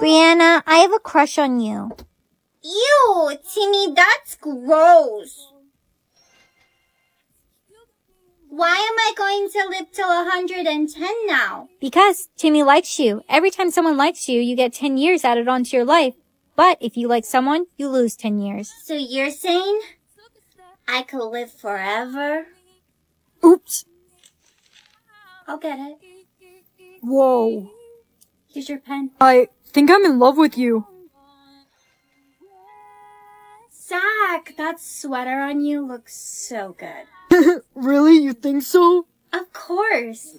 Brianna, I have a crush on you. Ew, Timmy, that's gross. Why am I going to live till 110 now? Because Timmy likes you. Every time someone likes you, you get 10 years added onto your life. But if you like someone, you lose 10 years. So you're saying I could live forever? Oops. I'll get it. Whoa. Here's your pen. I think I'm in love with you. Zach, that sweater on you looks so good. really? You think so? Of course.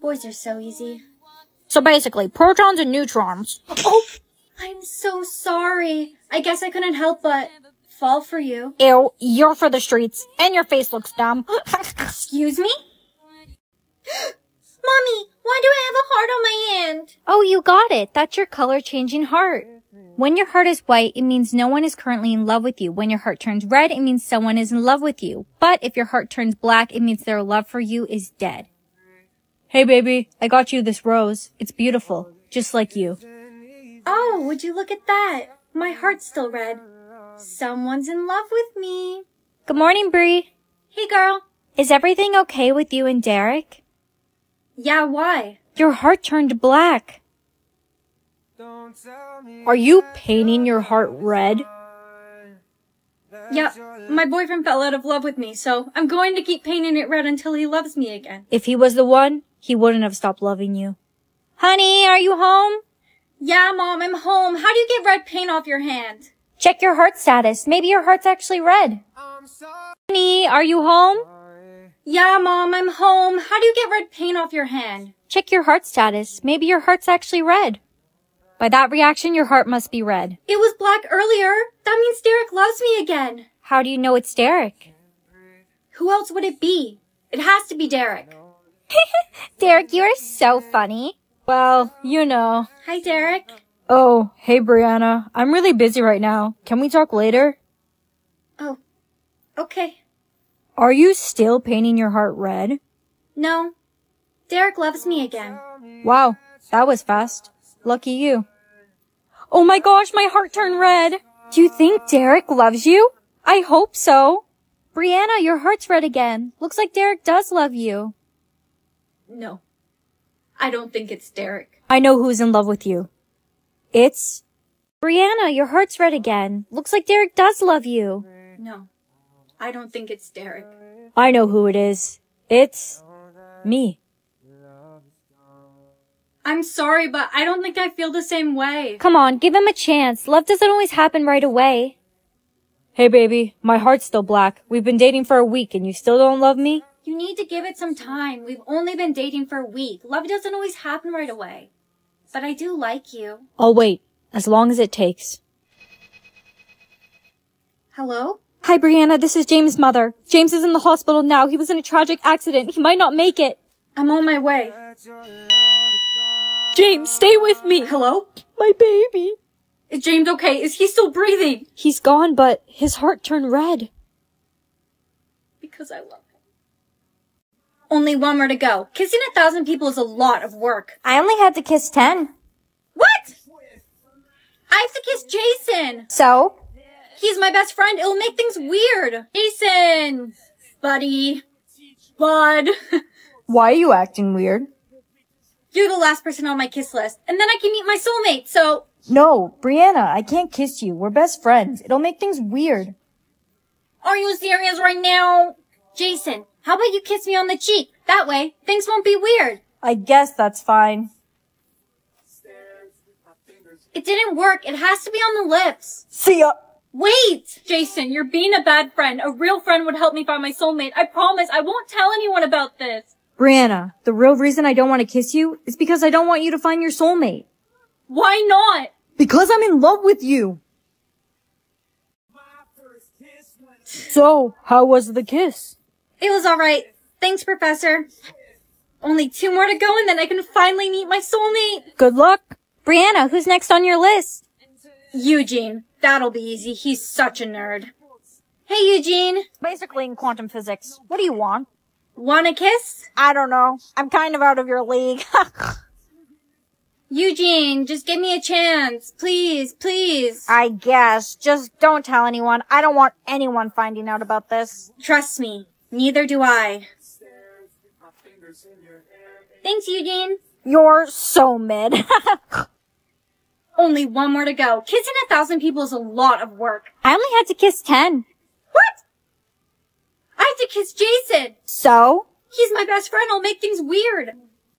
Boys are so easy. So basically, protons and neutrons. Oh, I'm so sorry. I guess I couldn't help but fall for you. Ew, you're for the streets, and your face looks dumb. Excuse me? Mommy, why do I have a heart on my hand? oh, you got it. That's your color changing heart. When your heart is white, it means no one is currently in love with you. When your heart turns red, it means someone is in love with you. But if your heart turns black, it means their love for you is dead. Hey baby, I got you this rose. It's beautiful, just like you. Oh, would you look at that? My heart's still red. Someone's in love with me. Good morning, Bree. Hey, girl. Is everything okay with you and Derek? Yeah, why? Your heart turned black. Are you painting your heart red? Yeah, my boyfriend fell out of love with me, so I'm going to keep painting it red until he loves me again. If he was the one, he wouldn't have stopped loving you. Honey, are you home? Yeah, Mom, I'm home. How do you get red paint off your hand? Check your heart status. Maybe your heart's actually red. Honey, are you home? Yeah, Mom, I'm home. How do you get red paint off your hand? Check your heart status. Maybe your heart's actually red. By that reaction, your heart must be red. It was black earlier. That means Derek loves me again. How do you know it's Derek? Who else would it be? It has to be Derek. Derek, you are so funny. Well, you know. Hi, Derek. Oh, hey Brianna. I'm really busy right now. Can we talk later? Oh, okay. Are you still painting your heart red? No, Derek loves me again. Wow, that was fast. Lucky you. Oh my gosh, my heart turned red. Do you think Derek loves you? I hope so. Brianna, your heart's red again. Looks like Derek does love you. No, I don't think it's Derek. I know who's in love with you. It's Brianna, your heart's red again. Looks like Derek does love you. No, I don't think it's Derek. I know who it is. It's me. I'm sorry, but I don't think I feel the same way. Come on, give him a chance. Love doesn't always happen right away. Hey baby, my heart's still black. We've been dating for a week and you still don't love me? You need to give it some time. We've only been dating for a week. Love doesn't always happen right away. But I do like you. I'll wait, as long as it takes. Hello? Hi Brianna, this is James' mother. James is in the hospital now. He was in a tragic accident. He might not make it. I'm on my way. James, stay with me. Hello? My baby. Is James okay? Is he still breathing? He's gone, but his heart turned red. Because I love him. Only one more to go. Kissing a thousand people is a lot of work. I only had to kiss 10. What? I have to kiss Jason. So? He's my best friend. It'll make things weird. Jason. Buddy. Bud. Why are you acting weird? You're the last person on my kiss list. And then I can meet my soulmate, so. No, Brianna, I can't kiss you. We're best friends. It'll make things weird. Are you serious right now? Jason, how about you kiss me on the cheek? That way, things won't be weird. I guess that's fine. It didn't work. It has to be on the lips. See ya! Wait! Jason, you're being a bad friend. A real friend would help me find my soulmate. I promise I won't tell anyone about this. Brianna, the real reason I don't want to kiss you is because I don't want you to find your soulmate. Why not? Because I'm in love with you. So, how was the kiss? It was alright. Thanks, Professor. Only two more to go and then I can finally meet my soulmate. Good luck. Brianna, who's next on your list? Eugene. That'll be easy. He's such a nerd. Hey, Eugene. Basically in quantum physics. What do you want? Want a kiss? I don't know. I'm kind of out of your league. Eugene, just give me a chance. Please, please. I guess. Just don't tell anyone. I don't want anyone finding out about this. Trust me. Neither do I. Thanks, Eugene. You're so mid. Only one more to go. Kissing a thousand people is a lot of work. I only had to kiss 10. What? I have to kiss Jason. So? He's my best friend. I'll make things weird.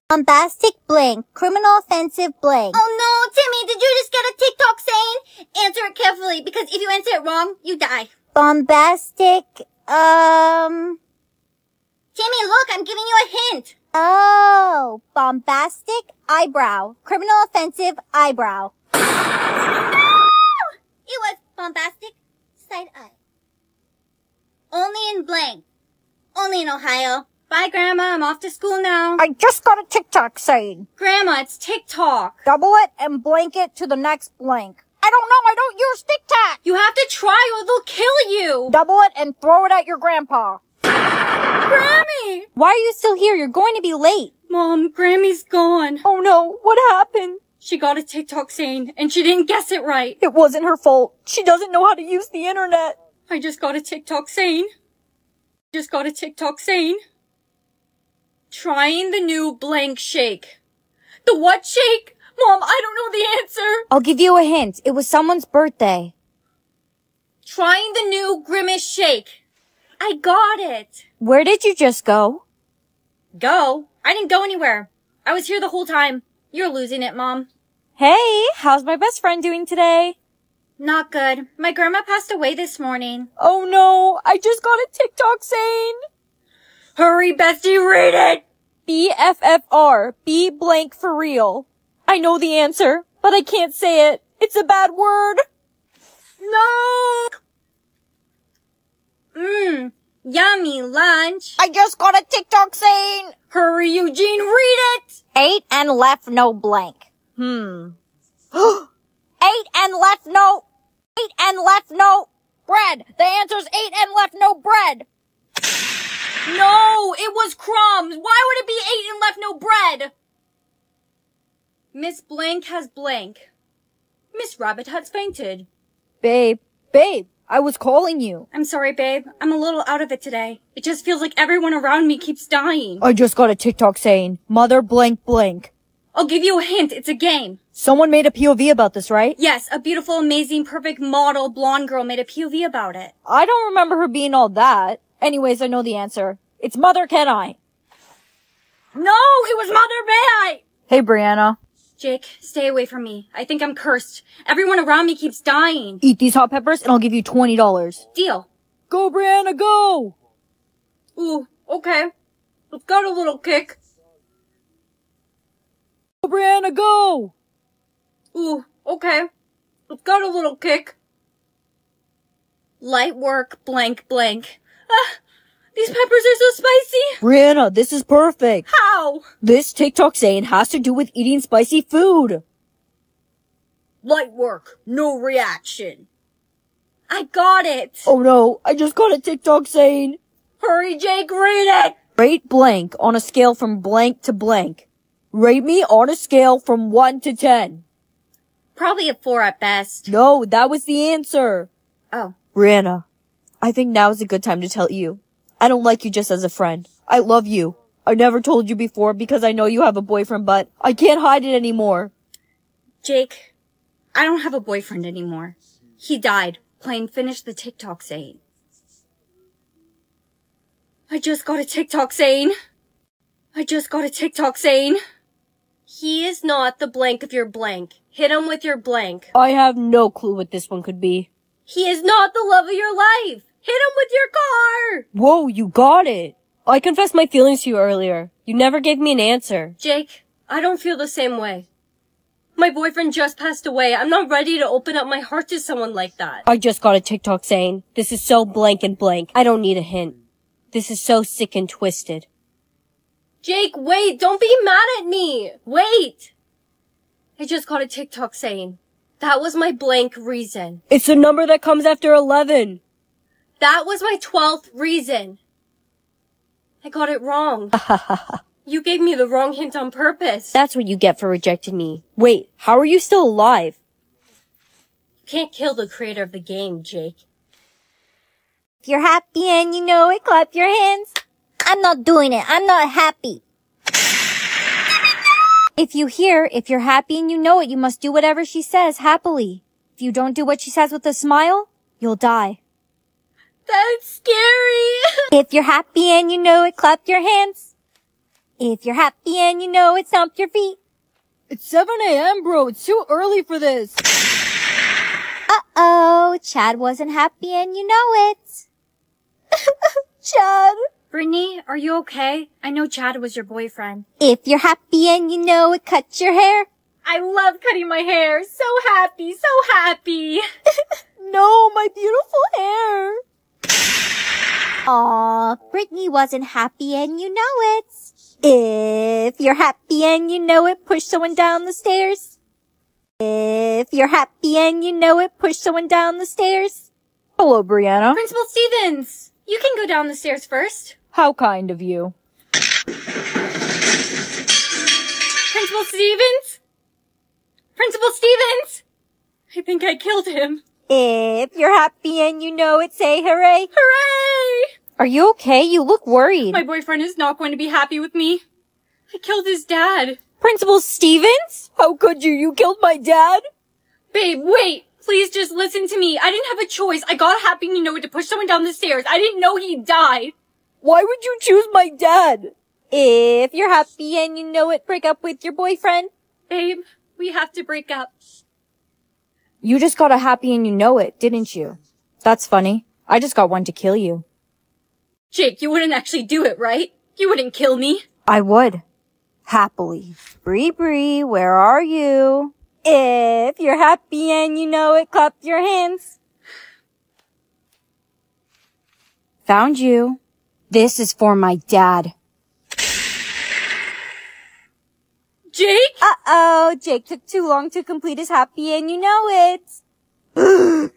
Bombastic blank. Criminal offensive blank. Oh no, Timmy, did you just get a TikTok saying? Answer it carefully because if you answer it wrong, you die. Bombastic, um, Timmy, look, I'm giving you a hint. oh, bombastic eyebrow. Criminal offensive eyebrow. It was bombastic side eye. Only in blank. Only in Ohio. Bye, Grandma. I'm off to school now. I just got a TikTok saying. Grandma, it's TikTok. Double it and blank it to the next blank. I don't know. I don't use TikTok. You have to try or they'll kill you. Double it and throw it at your grandpa. Grammy! Why are you still here? You're going to be late. Mom, Grammy's gone. Oh no. What happened? She got a TikTok saying and she didn't guess it right. It wasn't her fault. She doesn't know how to use the internet. I just got a TikTok saying. Just got a TikTok saying. Trying the new blank shake. The what shake? Mom, I don't know the answer. I'll give you a hint. It was someone's birthday. Trying the new grimace shake. I got it. Where did you just go? Go? I didn't go anywhere. I was here the whole time. You're losing it, Mom. Hey, how's my best friend doing today? Not good. My grandma passed away this morning. Oh no, I just got a TikTok saying. Hurry, Bestie, read it! BFFR, be blank for real. I know the answer, but I can't say it. It's a bad word. No! Mmm, yummy lunch. I just got a TikTok saying. Hurry, Eugene, read it! Ate and left no blank. Hmm. ate and left no. Ate and left no bread. The answer's ate and left no bread. No, it was crumbs. Why would it be ate and left no bread? Miss Blank has blank. Miss Rabbit has fainted. Babe, babe, I was calling you. I'm sorry, babe. I'm a little out of it today. It just feels like everyone around me keeps dying. I just got a TikTok saying, mother blank blank. I'll give you a hint. It's a game. Someone made a POV about this, right? Yes, a beautiful, amazing, perfect model blonde girl made a POV about it. I don't remember her being all that. Anyways, I know the answer. It's Mother Can I. No, it was Mother May I. Hey, Brianna. Jake, stay away from me. I think I'm cursed. Everyone around me keeps dying. Eat these hot peppers and I'll give you $20. Deal. Go, Brianna, go! Ooh, okay. Let's got a little kick. Brianna, go! Ooh, okay. Let's got a little kick. Light work, blank, blank. Ah, these peppers are so spicy. Brianna, this is perfect. How? This TikTok saying has to do with eating spicy food. Light work, no reaction. I got it. Oh no, I just got a TikTok saying, Hurry, Jake, read it. rate blank on a scale from blank to blank. Rate me on a scale from 1 to 10. Probably a four at best. No, that was the answer. Oh, Brianna, I think now is a good time to tell you. I don't like you just as a friend. I love you. I never told you before because I know you have a boyfriend, but I can't hide it anymore. Jake, I don't have a boyfriend anymore. He died playing finish the TikTok saying. I just got a TikTok saying. I just got a TikTok saying. He is not the blank of your blank. Hit him with your blank. I have no clue what this one could be. He is not the love of your life. Hit him with your car. Whoa, you got it. I confessed my feelings to you earlier. You never gave me an answer. Jake, I don't feel the same way. My boyfriend just passed away. I'm not ready to open up my heart to someone like that. I just got a TikTok saying, this is so blank and blank. I don't need a hint. This is so sick and twisted. Jake, wait, don't be mad at me. Wait. I just got a TikTok saying, that was my blank reason. It's the number that comes after 11. That was my 12th reason. I got it wrong. You gave me the wrong hint on purpose. That's what you get for rejecting me. Wait, how are you still alive? You can't kill the creator of the game, Jake. If you're happy and you know it, clap your hands. I'm not doing it. I'm not happy. If you hear, if you're happy and you know it, you must do whatever she says happily. If you don't do what she says with a smile, you'll die. That's scary. If you're happy and you know it, clap your hands. If you're happy and you know it, stomp your feet. It's 7 a.m., bro. It's too early for this. Uh-oh, Chad wasn't happy and you know it. Chad. Brittany, are you okay? I know Chad was your boyfriend. If you're happy and you know it, cut your hair. I love cutting my hair. So happy, so happy. No, my beautiful hair. Aw, Brittany wasn't happy and you know it. If you're happy and you know it, push someone down the stairs. If you're happy and you know it, push someone down the stairs. Hello, Brianna. Principal Stevens, you can go down the stairs first. How kind of you. Principal Stevens? Principal Stevens? I think I killed him. If you're happy and you know it, say hooray. Hooray! Are you okay? You look worried. My boyfriend is not going to be happy with me. I killed his dad. Principal Stevens? How could you? You killed my dad? Babe, wait! Please just listen to me. I didn't have a choice. I got happy and you know it to push someone down the stairs. I didn't know he died. Why would you choose my dad? If you're happy and you know it, break up with your boyfriend. Babe, we have to break up. You just got a happy and you know it, didn't you? That's funny. I just got one to kill you. Jake, you wouldn't actually do it, right? You wouldn't kill me. I would. Happily. Bree Bree, where are you? If you're happy and you know it, clap your hands. Found you. This is for my dad. Jake? Uh-oh, Jake took too long to complete his happy and you know it.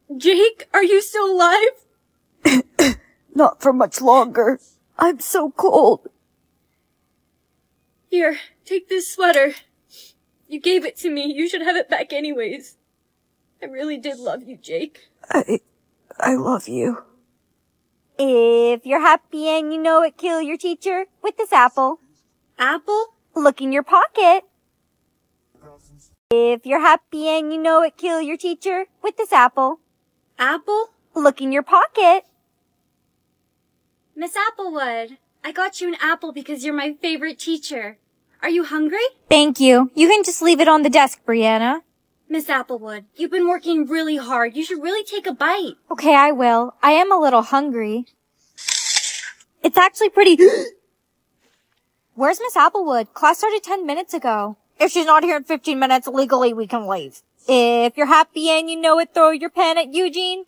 Jake, are you still alive? Not for much longer. I'm so cold. Here, take this sweater. You gave it to me. You should have it back anyways. I really did love you, Jake. I, I love you. If you're happy and you know it, kill your teacher with this apple. Apple? Look in your pocket. If you're happy and you know it, kill your teacher with this apple. Apple? Look in your pocket. Miss Applewood, I got you an apple because you're my favorite teacher. Are you hungry? Thank you. You can just leave it on the desk, Brianna. Miss Applewood, you've been working really hard. You should really take a bite. Okay, I will. I am a little hungry. It's actually pretty. Where's Miss Applewood? Class started 10 minutes ago. If she's not here in 15 minutes, legally we can leave. If you're happy and you know it, throw your pen at Eugene.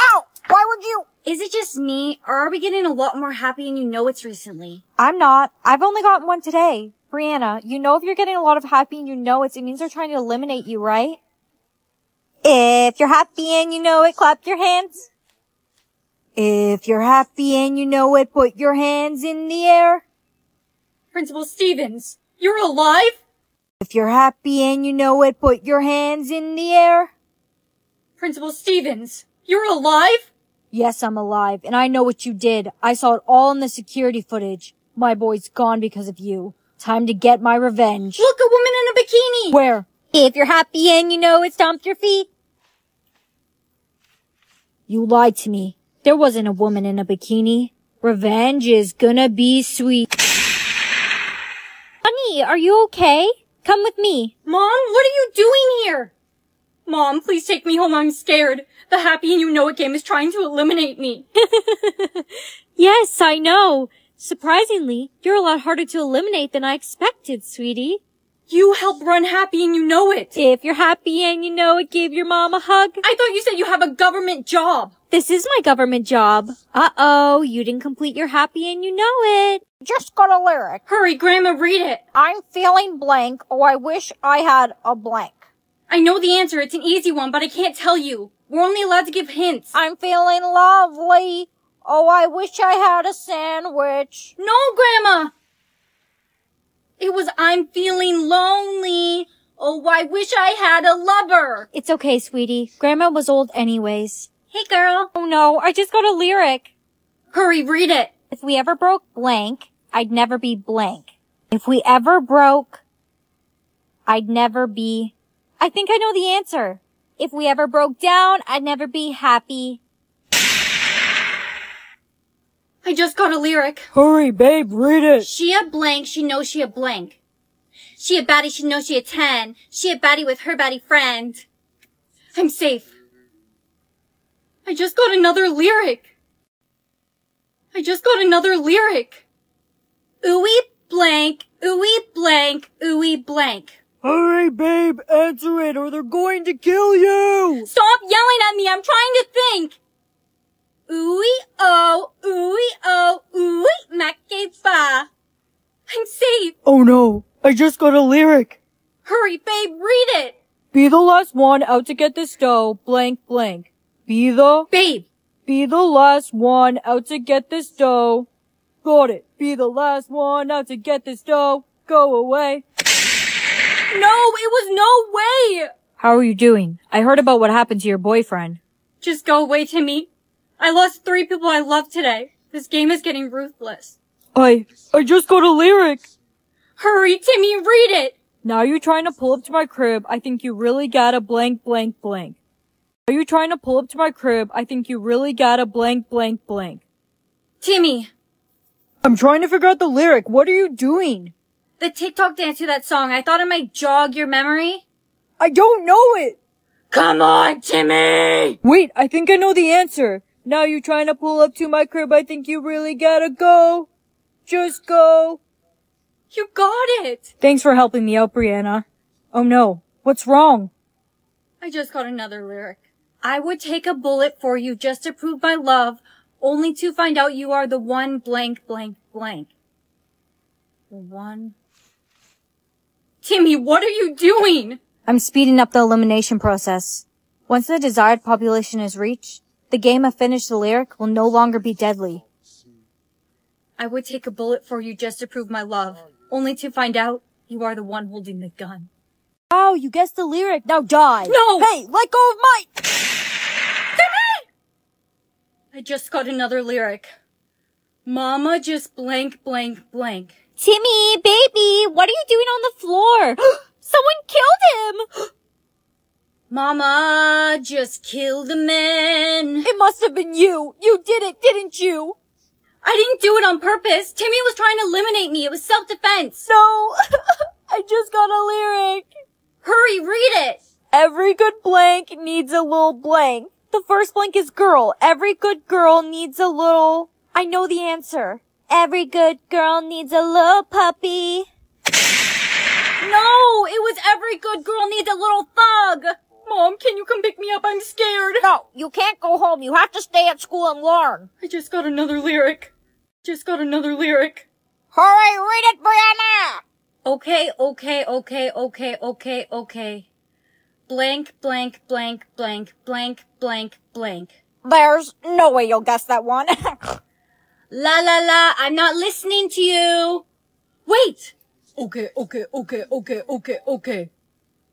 Ow! Why would you? Is it just me, or are we getting a lot more happy and you know it's recently? I'm not. I've only gotten one today. Brianna, you know if you're getting a lot of happy and you know it, it means they're trying to eliminate you, right? If you're happy and you know it, clap your hands. If you're happy and you know it, put your hands in the air. Principal Stevens, you're alive? If you're happy and you know it, put your hands in the air. Principal Stevens, you're alive? Yes, I'm alive, and I know what you did. I saw it all in the security footage. My boy's gone because of you. Time to get my revenge. Look, a woman in a bikini! Where? If you're happy and you know it, stomp your feet. You lied to me. There wasn't a woman in a bikini. Revenge is gonna be sweet. Honey, are you okay? Come with me. Mom, what are you doing here? Mom, please take me home. I'm scared. The happy and you know it game is trying to eliminate me. Yes, I know. Surprisingly, you're a lot harder to eliminate than I expected, sweetie. You help run happy and you know it. If you're happy and you know it, give your mom a hug. I thought you said you have a government job. This is my government job. Uh-oh, you didn't complete your happy and you know it. Just got a lyric. Hurry, Grandma, read it. I'm feeling blank. Oh, I wish I had a blank. I know the answer. It's an easy one, but I can't tell you. We're only allowed to give hints. I'm feeling lovely. Oh, I wish I had a sandwich. No, Grandma! It was I'm feeling lonely. Oh, I wish I had a lover. It's okay, sweetie. Grandma was old anyways. Hey, girl. Oh no, I just got a lyric. Hurry, read it. If we ever broke blank, I'd never be blank. If we ever broke, I'd never be. I think I know the answer. If we ever broke down, I'd never be happy. I just got a lyric. Hurry, babe, read it. She a blank, she knows she a blank. She a baddie, she knows she a 10. She a baddie with her baddie friend. I'm safe. I just got another lyric. I just got another lyric. Ooey blank, ooey blank, ooey blank. Hurry, babe, answer it or they're going to kill you. Stop yelling at me, I'm trying to think. Ooey oh, ooey oh, ooey makeba. I'm safe. Oh no, I just got a lyric. Hurry, babe, read it. Be the last one out to get this dough, blank blank. Be the, Babe, be the last one out to get this dough. Got it. Be the last one out to get this dough. Go away. no, it was no way. How are you doing? I heard about what happened to your boyfriend. Just go away, Timmy. I lost three people I love today. This game is getting ruthless. I, I just got a lyric. Hurry, Timmy, read it. Now you're trying to pull up to my crib, I think you really gotta blank blank blank. Are you trying to pull up to my crib, I think you really gotta blank blank blank. Timmy, I'm trying to figure out the lyric, what are you doing? the TikTok dance to that song, I thought it might jog your memory. I don't know it! Come on, Timmy! Wait, I think I know the answer. Now you're trying to pull up to my crib, I think you really gotta go. Just go. You got it. Thanks for helping me out, Brianna. Oh no, what's wrong? I just got another lyric. I would take a bullet for you just to prove my love, only to find out you are the one blank blank blank. The one. Timmy, what are you doing? I'm speeding up the elimination process. Once the desired population is reached, the game of Finish the Lyric will no longer be deadly. I would take a bullet for you just to prove my love, only to find out you are the one holding the gun. Wow, you guessed the lyric, now die. No! Hey, let go of my- I just got another lyric. Mama just blank blank blank. Timmy, baby, what are you doing on the floor? Someone killed him! Mama just killed a man. It must have been you. You did it, didn't you? I didn't do it on purpose. Timmy was trying to eliminate me. It was self-defense. No, I just got a lyric. Hurry, read it. Every good blank needs a little blank. The first blank is girl. Every good girl needs a little. I know the answer. Every good girl needs a little puppy. No, it was every good girl needs a little thug. Mom, can you come pick me up? I'm scared. No, you can't go home. You have to stay at school and learn. I just got another lyric. Just got another lyric. Hurry, read it, Brianna! Okay, okay, okay, okay, okay, okay. Blank, blank, blank, blank, blank, blank, blank. There's no way you'll guess that one. La la la, I'm not listening to you. Wait. Okay, okay, okay, okay, okay, okay.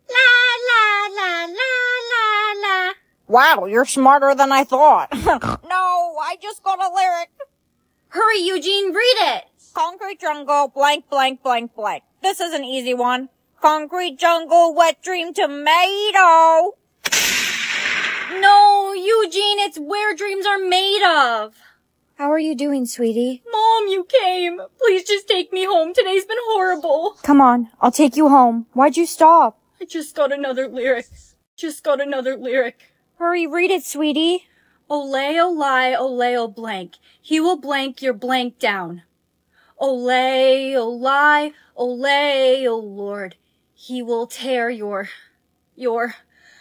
La la la la la la. wow, you're smarter than I thought. no, I just got a lyric. Hurry, Eugene, read it. Concrete jungle, blank, blank, blank, blank. This is an easy one. Concrete jungle, wet dream tomato. No, Eugene, it's where dreams are made of. How are you doing, sweetie? Mom, you came. Please just take me home. Today's been horrible. Come on, I'll take you home. Why'd you stop? I just got another lyric. Just got another lyric. Hurry, read it, sweetie. Ole, ole, ole, o blank. He will blank your blank down. Ole, ole, ole, o oh Lord. He will tear your, your,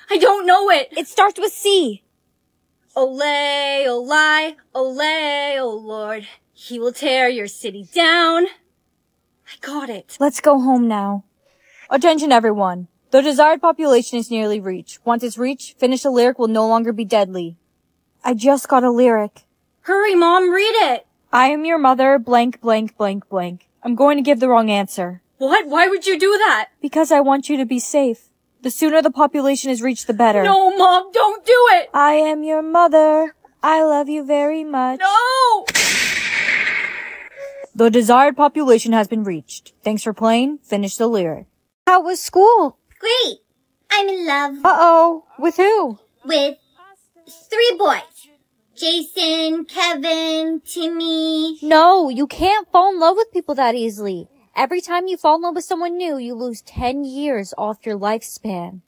I don't know it. It starts with C. Ole, ole, ole, o oh Lord. He will tear your city down. I got it. Let's go home now. Attention everyone. The desired population is nearly reached. Once it's reached, finish the lyric will no longer be deadly. I just got a lyric. Hurry, Mom, read it. I am your mother, blank, blank, blank, blank. I'm going to give the wrong answer. What? Why would you do that? Because I want you to be safe. The sooner the population is reached, the better. No, Mom, don't do it. I am your mother. I love you very much. No. The desired population has been reached. Thanks for playing. Finish the lyric. How was school? Great. I'm in love Uh-oh. With who? with three boys. Jason, Kevin, Timmy. No, you can't fall in love with people that easily. Every time you fall in love with someone new, you lose 10 years off your lifespan.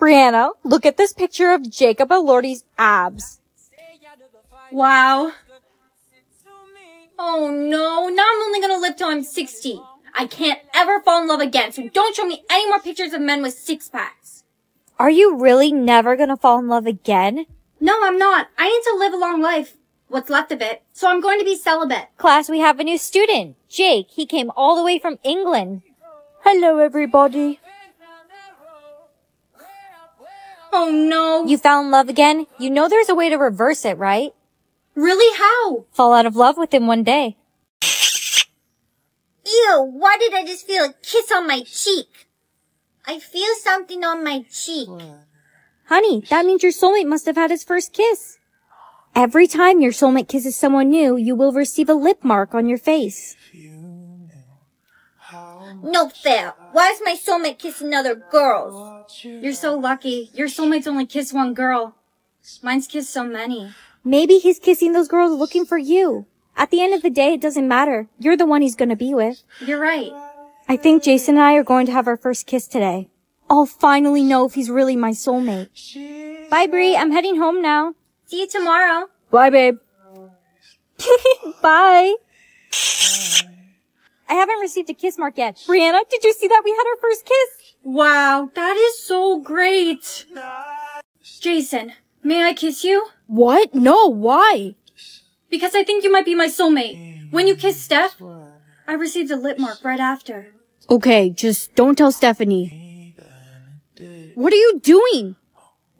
Brianna, look at this picture of Jacob Elordi's abs. Wow. Oh no, now I'm only gonna live till I'm 60. I can't ever fall in love again, so don't show me any more pictures of men with six packs. Are you really never gonna fall in love again? No, I'm not. I need to live a long life. What's left of it. So I'm going to be celibate. Class, we have a new student. Jake, he came all the way from England. Hello, everybody. Oh no. You fell in love again? You know there's a way to reverse it, right? really how? Fall out of love with him one day. Ew, why did I just feel a kiss on my cheek? I feel something on my cheek. Honey, that means your soulmate must have had his first kiss. Every time your soulmate kisses someone new, you will receive a lip mark on your face. No fair. Why is my soulmate kissing other girls? You're so lucky. Your soulmates only kiss one girl. Mine's kissed so many. Maybe he's kissing those girls looking for you. At the end of the day, it doesn't matter. You're the one he's gonna be with. You're right. I think Jason and I are going to have our first kiss today. I'll finally know if he's really my soulmate. Bye, Bree. I'm heading home now. See you tomorrow. Bye, babe. Bye. I haven't received a kiss mark yet. Brianna, did you see that we had our first kiss? Wow, that is so great. Jason, may I kiss you? What? No, why? Because I think you might be my soulmate. When you kissed Steph, I received a lip mark right after. Okay, just don't tell Stephanie. What are you doing?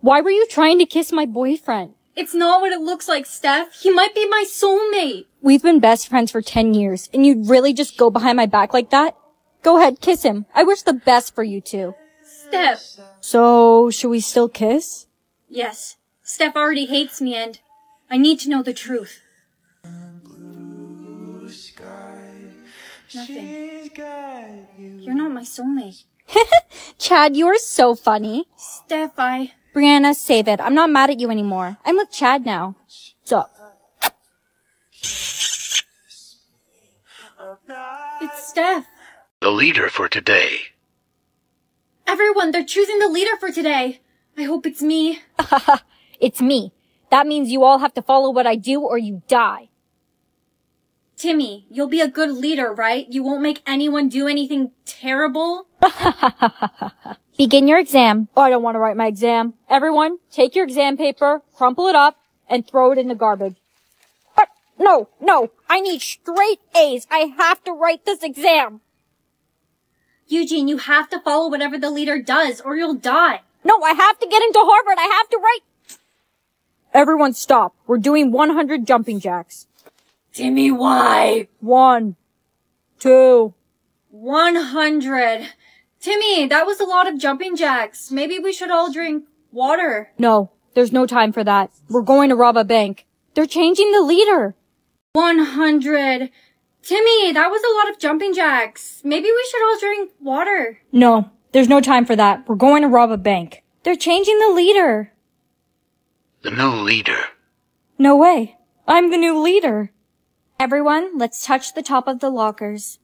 Why were you trying to kiss my boyfriend? It's not what it looks like, Steph. He might be my soulmate. We've been best friends for 10 years, and you'd really just go behind my back like that? Go ahead, kiss him. I wish the best for you two. Steph. So, should we still kiss? Yes, Steph already hates me and I need to know the truth. Nothing. You're not my soulmate. Chad, you are so funny. Steph, I... Brianna, save it. I'm not mad at you anymore. I'm with Chad now. So, It's Steph. The leader for today. Everyone, they're choosing the leader for today. I hope it's me. It's me. That means you all have to follow what I do or you die. Timmy, you'll be a good leader, right? You won't make anyone do anything terrible? Begin your exam. oh, I don't want to write my exam. Everyone, take your exam paper, crumple it up, and throw it in the garbage. But no, no, I need straight A's. I have to write this exam. Eugene, you have to follow whatever the leader does or you'll die. No, I have to get into Harvard. I have to write. Everyone stop. We're doing 100 jumping jacks. Timmy, why? One, two, 100. Timmy, that was a lot of jumping jacks. Maybe we should all drink water. no, there's no time for that. We're going to rob a bank. They're changing the leader. 100. Timmy, that was a lot of jumping jacks. Maybe we should all drink water. No, there's no time for that. We're going to rob a bank. They're changing the leader. The new leader. No way. I'm the new leader. Everyone, let's touch the top of the lockers.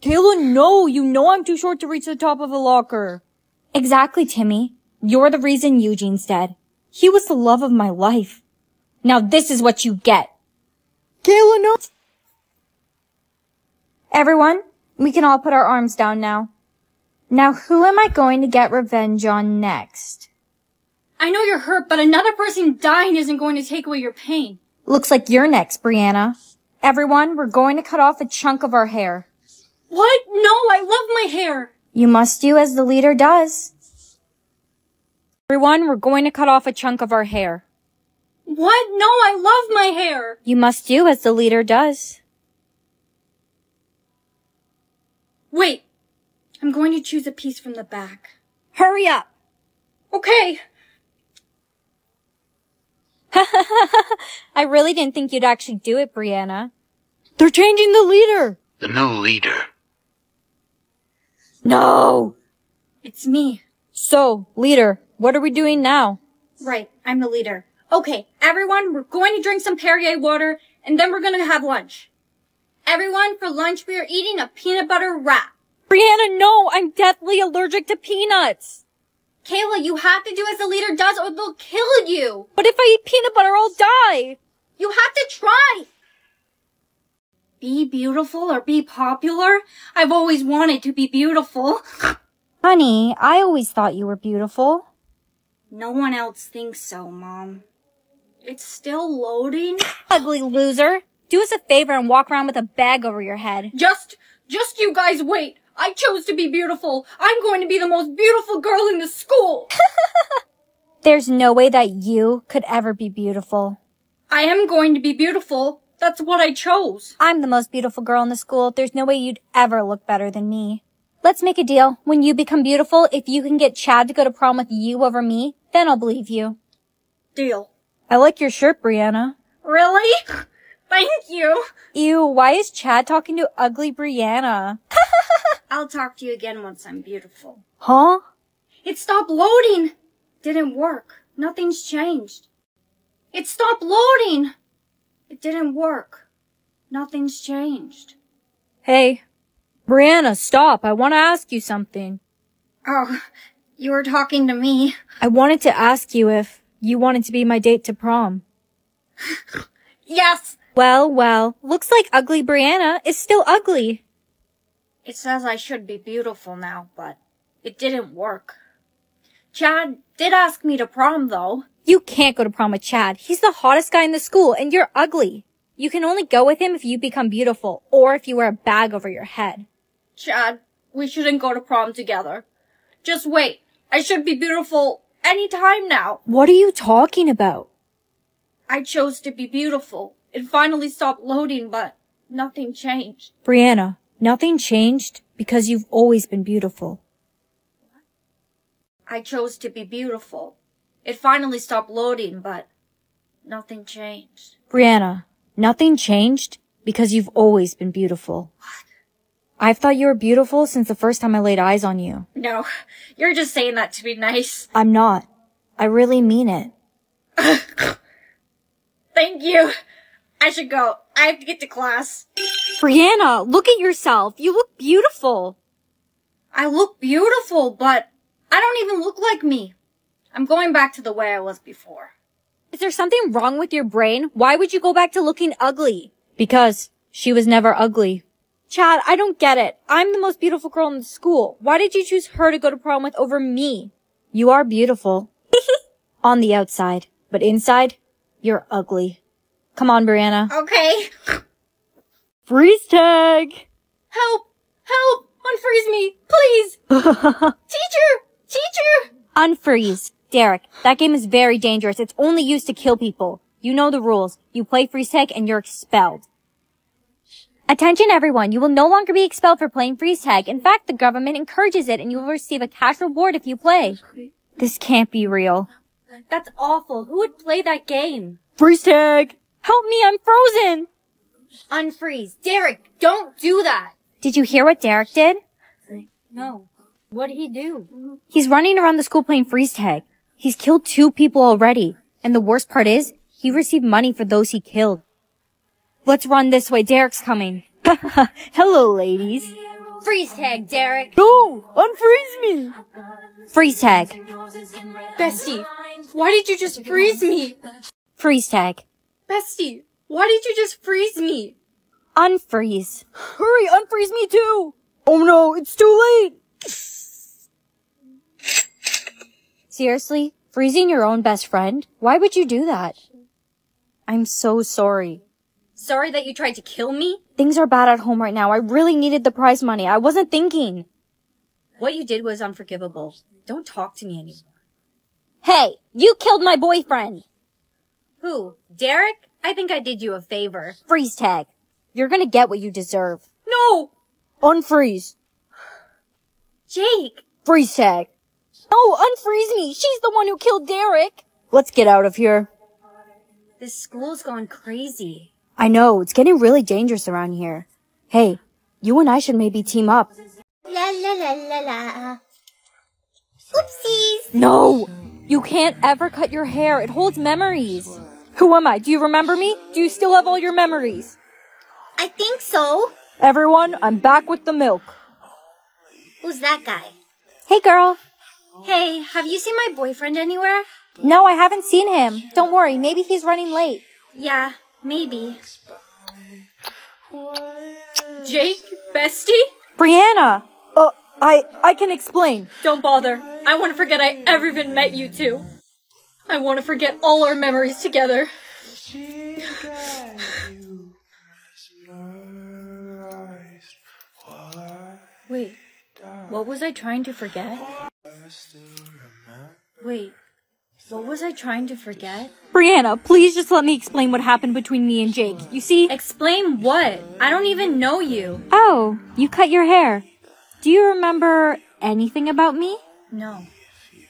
Kayla, no, you know I'm too short to reach the top of the locker. Exactly, Timmy. You're the reason Eugene's dead. He was the love of my life. Now this is what you get. Kayla, no. Everyone, we can all put our arms down now. Now who am I going to get revenge on next? I know you're hurt, but another person dying isn't going to take away your pain. Looks like you're next, Brianna. Everyone, we're going to cut off a chunk of our hair. What? No, I love my hair. You must do as the leader does. Everyone, we're going to cut off a chunk of our hair. What? No, I love my hair. You must do as the leader does. Wait. I'm going to choose a piece from the back. Hurry up! Okay. I really didn't think you'd actually do it, Brianna. They're changing the leader! The new leader. No! It's me. So, leader, what are we doing now? Right. I'm the leader. Okay, everyone, we're going to drink some Perrier water, and then we're gonna have lunch. Everyone, for lunch, we are eating a peanut butter wrap. Brianna, no! I'm deathly allergic to peanuts! Kayla, you have to do as the leader does or they'll kill you. But if I eat peanut butter, I'll die! You have to try. Be beautiful or be popular? I've always wanted to be beautiful. Honey, I always thought you were beautiful. No one else thinks so, Mom. It's still loading. Ugly loser. Do us a favor and walk around with a bag over your head. Just, just you guys wait. I chose to be beautiful. I'm going to be the most beautiful girl in the school. There's no way that you could ever be beautiful. I am going to be beautiful. That's what I chose. I'm the most beautiful girl in the school. There's no way you'd ever look better than me. Let's make a deal. When you become beautiful, if you can get Chad to go to prom with you over me, then I'll believe you. Deal. I like your shirt, Brianna. Really? Thank you. Ew, why is Chad talking to ugly Brianna? I'll talk to you again once I'm beautiful. Huh? It stopped loading. Didn't work. Nothing's changed. It stopped loading. It didn't work. Nothing's changed. Hey, Brianna, stop. I want to ask you something. Oh, you were talking to me. I wanted to ask you if you wanted to be my date to prom. Yes. Well, well, looks like ugly Brianna is still ugly. It says I should be beautiful now, but it didn't work. Chad did ask me to prom though. You can't go to prom with Chad. He's the hottest guy in the school and you're ugly. You can only go with him if you become beautiful or if you wear a bag over your head. Chad, we shouldn't go to prom together. Just wait. I should be beautiful any time now. What are you talking about? I chose to be beautiful. It finally stopped loading, but nothing changed. Brianna, nothing changed because you've always been beautiful. I chose to be beautiful. It finally stopped loading, but nothing changed. Brianna, nothing changed because you've always been beautiful. What? I've thought you were beautiful since the first time I laid eyes on you. No, you're just saying that to be nice. I'm not. I really mean it. Thank you. I should go. I have to get to class. Brianna, look at yourself. You look beautiful. I look beautiful, but I don't even look like me. I'm going back to the way I was before. Is there something wrong with your brain? Why would you go back to looking ugly? Because she was never ugly. Chad, I don't get it. I'm the most beautiful girl in the school. Why did you choose her to go to prom with over me? You are beautiful. On the outside. But inside, you're ugly. Come on, Brianna. Okay. Freeze tag! Help! Help! Unfreeze me! Please! Teacher! Teacher! Unfreeze. Derek, that game is very dangerous. It's only used to kill people. You know the rules. You play freeze tag and you're expelled. Attention everyone, you will no longer be expelled for playing freeze tag. In fact, the government encourages it and you will receive a cash reward if you play. This can't be real. That's awful. Who would play that game? Freeze tag! Help me, I'm frozen! Unfreeze. Derek, don't do that. Did you hear what Derek did? No. What'd he do? He's running around the school playing freeze tag. He's killed two people already. And the worst part is, he received money for those he killed. Let's run this way. Derek's coming. Hello, ladies. Freeze tag, Derek. No! Unfreeze me! Freeze tag. Bestie, why did you just freeze me? Freeze tag. Bestie, why did you just freeze me? Unfreeze. Hurry, unfreeze me too! Oh no, it's too late! Seriously? Freezing your own best friend? Why would you do that? I'm so sorry. Sorry that you tried to kill me? Things are bad at home right now. I really needed the prize money. I wasn't thinking. What you did was unforgivable. Don't talk to me anymore. Hey, you killed my boyfriend! Who? Derek? I think I did you a favor. Freeze tag. You're gonna get what you deserve. No! Unfreeze. Jake! Freeze tag. No, unfreeze me. She's the one who killed Derek. Let's get out of here. This school's gone crazy. I know, it's getting really dangerous around here. Hey, you and I should maybe team up. La la la la la. Oopsies. No! You can't ever cut your hair. It holds memories. Who am I? Do you remember me? Do you still have all your memories? I think so. Everyone, I'm back with the milk. Who's that guy? Hey girl. Hey, have you seen my boyfriend anywhere? No, I haven't seen him. Don't worry, maybe he's running late. Yeah, maybe. Jake? Bestie? Brianna! Uh, I, I can explain. Don't bother. I want to forget I ever even met you two. I want to forget all our memories together. Wait, what was I trying to forget? Wait, what was I trying to forget? Brianna, please just let me explain what happened between me and Jake. You see? Explain what? I don't even know you. Oh, you cut your hair. Do you remember anything about me? No,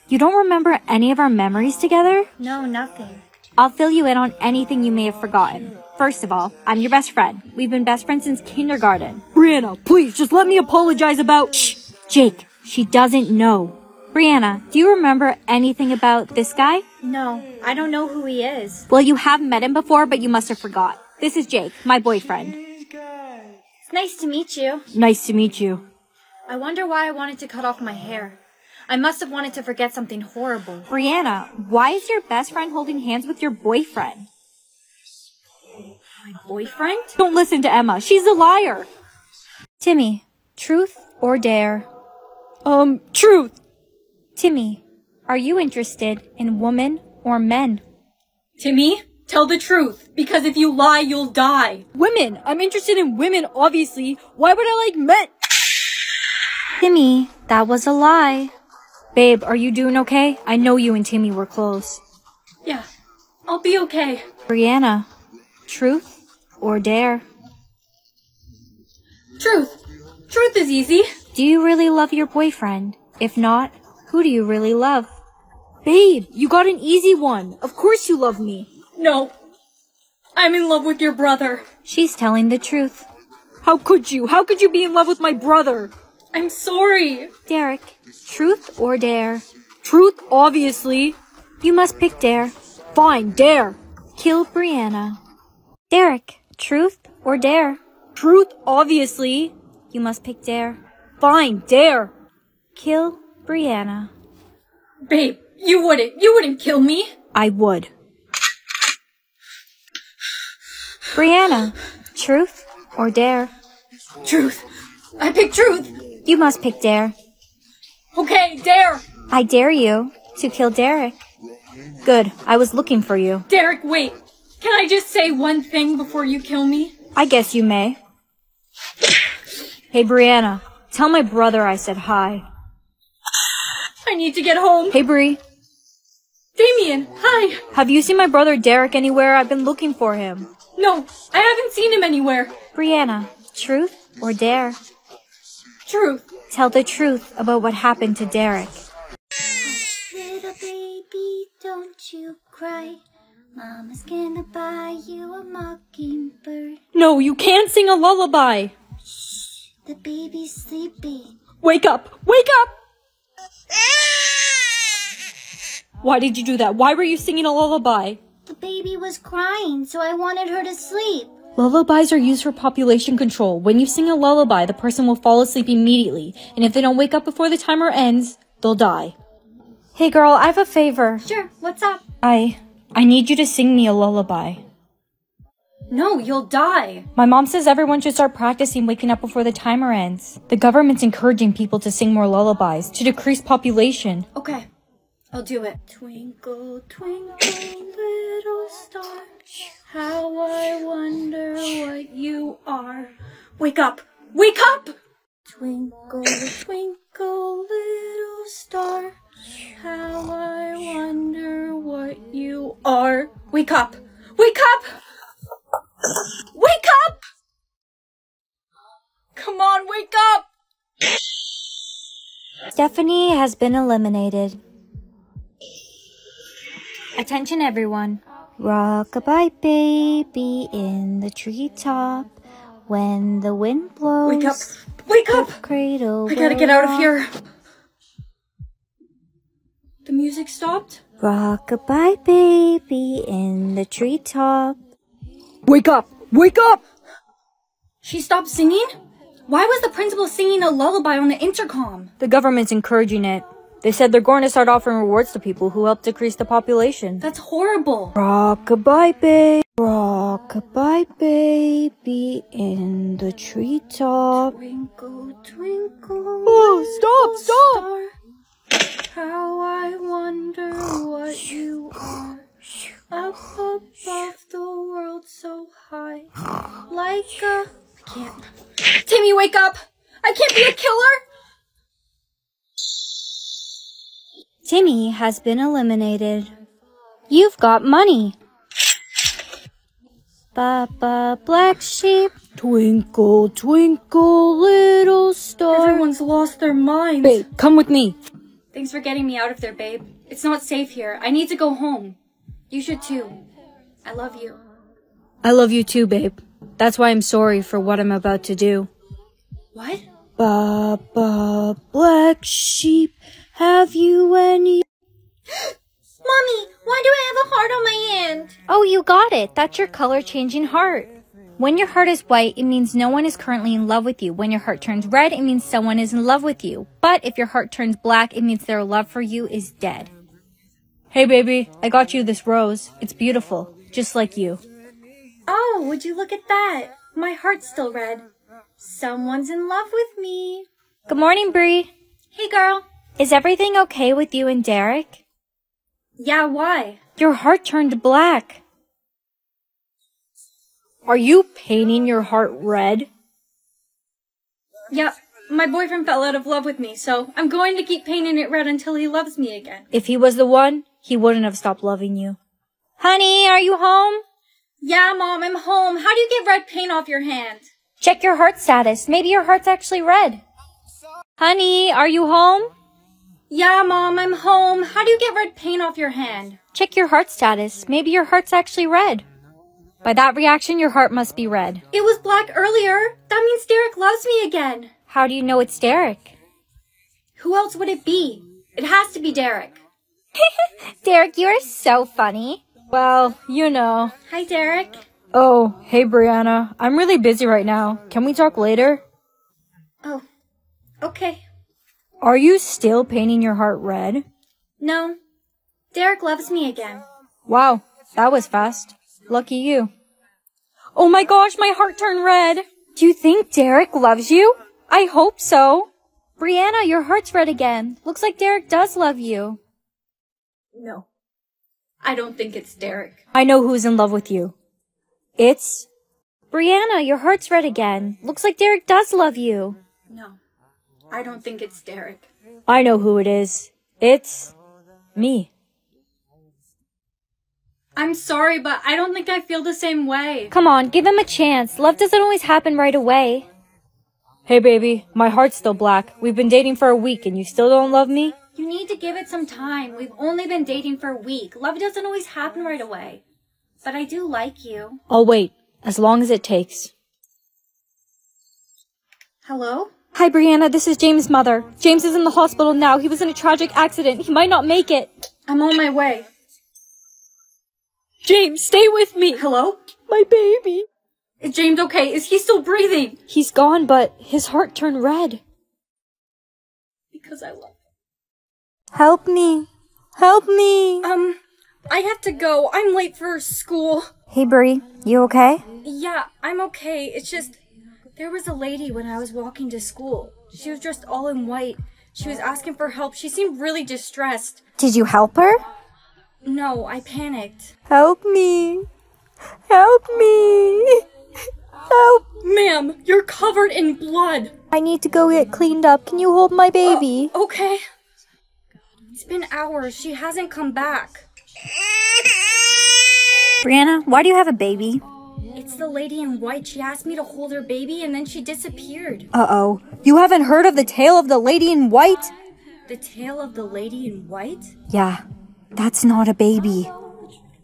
You don't remember any of our memories together? no, nothing. I'll fill you in on anything you may have forgotten. First of all, I'm your best friend. We've been best friends since kindergarten. Brianna, please just let me apologize about. Shh, Jake, she doesn't know. Brianna, do you remember anything about this guy? No, I don't know who he is. Well, you have met him before, but you must have forgot. This is Jake, my boyfriend. It's nice to meet you. Nice to meet you. I wonder why I wanted to cut off my hair. I must have wanted to forget something horrible. Brianna, why is your best friend holding hands with your boyfriend? My boyfriend? Don't listen to Emma. She's a liar. Timmy, truth or dare? Um, truth. Timmy, are you interested in women or men? Timmy, tell the truth, because if you lie, you'll die. Women. I'm interested in women, obviously. Why would I like men? Timmy, that was a lie. Babe, are you doing okay? I know you and Timmy were close. Yeah, I'll be okay. Brianna, truth or dare? Truth. Truth is easy. Do you really love your boyfriend? If not, who do you really love? Babe, you got an easy one. Of course you love me. No. I'm in love with your brother. She's telling the truth. How could you? How could you be in love with my brother? I'm sorry. Derek, truth or dare? Truth, obviously. You must pick dare. Fine, dare. Kill Brianna. Derek, truth or dare? Truth, obviously. You must pick dare. Fine, dare. Kill Brianna. Babe, you wouldn't. You wouldn't kill me. I would. Brianna, truth or dare? Truth. I pick truth. You must pick dare. Okay, dare. I dare you to kill Derek. Good, I was looking for you. Derek, wait. Can I just say one thing before you kill me? I guess you may. Hey, Brianna, tell my brother I said hi. I need to get home. Hey, Bri, Damien, hi. have you seen my brother Derek anywhere? I've been looking for him. No, I haven't seen him anywhere. Brianna, truth or dare? Truth. Tell the truth about what happened to Derek. Little baby, don't you cry. Mama's gonna buy you a mockingbird. No, you can't sing a lullaby. The baby's sleeping. Wake up! Wake up! Why did you do that? Why were you singing a lullaby? The baby was crying, so I wanted her to sleep. Lullabies are used for population control. When you sing a lullaby, the person will fall asleep immediately, and if they don't wake up before the timer ends, they'll die. Hey girl, I have a favor. Sure, what's up? I. I need you to sing me a lullaby. No, you'll die. My mom says everyone should start practicing waking up before the timer ends. The government's encouraging people to sing more lullabies to decrease population. Okay, I'll do it. Twinkle, twinkle, little star, how I wonder what you are. Wake up! Wake up! Twinkle, twinkle, little star, how I wonder what you are. Wake up! Wake up! Wake up! Come on, wake up! Stephanie has been eliminated. Attention everyone. Rockabye baby in the treetop. When the wind blows. Wake up! Wake up! Cradle. I gotta get out of here. The music stopped? Rockabye baby in the treetop. Wake up! Wake up! She stopped singing? Why was the principal singing a lullaby on the intercom? The government's encouraging it. They said they're going to start offering rewards to people who help decrease the population. That's horrible. Rockabye baby, rockabye baby in the treetop. Twinkle, twinkle. Oh, stop, stop! star, How I wonder what you are. Up above the world so high. Like a. I can't. Timmy, wake up! I can't be a killer! Timmy has been eliminated. You've got money. Baba Black Sheep. Twinkle, twinkle, little star. Everyone's lost their minds. Babe, come with me. Thanks for getting me out of there, babe. It's not safe here. I need to go home. You should too. I love you. I love you too, babe. That's why I'm sorry for what I'm about to do. What? Baba Black Sheep, have you any? Mommy, why do I have a heart on my hand? Oh, you got it. That's your color changing heart. When your heart is white, it means no one is currently in love with you. When your heart turns red, it means someone is in love with you. But if your heart turns black, it means their love for you is dead. Hey, baby, I got you this rose. It's beautiful, just like you. Oh, would you look at that? My heart's still red. Someone's in love with me. Good morning, Bree. Hey, girl. Is everything okay with you and Derek? Yeah, why? Your heart turned black. Are you painting your heart red? Yep. My boyfriend fell out of love with me, so I'm going to keep painting it red until he loves me again. If he was the one, he wouldn't have stopped loving you. Honey, are you home? Yeah, Mom, I'm home. How do you get red paint off your hand? Check your heart status. Maybe your heart's actually red. Honey, are you home? Yeah, Mom, I'm home. How do you get red paint off your hand? Check your heart status. Maybe your heart's actually red. By that reaction, your heart must be red. It was black earlier. That means Derek loves me again. How do you know it's Derek? Who else would it be? It has to be Derek. Derek, you are so funny. Well, you know. Hi, Derek. Oh, hey, Brianna. I'm really busy right now. Can we talk later? Oh, okay. Are you still painting your heart red? No, Derek loves me again. Wow, that was fast. Lucky you. Oh my gosh, my heart turned red. Do you think Derek loves you? I hope so. Brianna, your heart's red again. Looks like Derek does love you. No, I don't think it's Derek. I know who's in love with you. It's Brianna, your heart's red again. Looks like Derek does love you. No, I don't think it's Derek. I know who it is. It's me. I'm sorry, but I don't think I feel the same way. Come on, give him a chance. Love doesn't always happen right away. Hey baby, my heart's still black. We've been dating for a week and you still don't love me? You need to give it some time. We've only been dating for a week. Love doesn't always happen right away. But I do like you. I'll wait, as long as it takes. Hello? Hi, Brianna. This is James' mother. James is in the hospital now. He was in a tragic accident. He might not make it. I'm on my way. James, stay with me! Hello? My baby! Is James okay? Is he still breathing? He's gone, but his heart turned red. Because I love him. Help me. Help me. Um, I have to go. I'm late for school. Hey, Brie. You okay? Yeah, I'm okay. It's just, there was a lady when I was walking to school. She was dressed all in white. She was asking for help. She seemed really distressed. Did you help her? No, I panicked. Help me. Help me. Help. Ma'am, you're covered in blood. I need to go get cleaned up. Can you hold my baby? Oh, okay. It's been hours. She hasn't come back. Brianna, why do you have a baby? It's the lady in white. She asked me to hold her baby and then she disappeared. Uh oh. You haven't heard of the tale of the lady in white? The tale of the lady in white? Yeah, that's not a baby.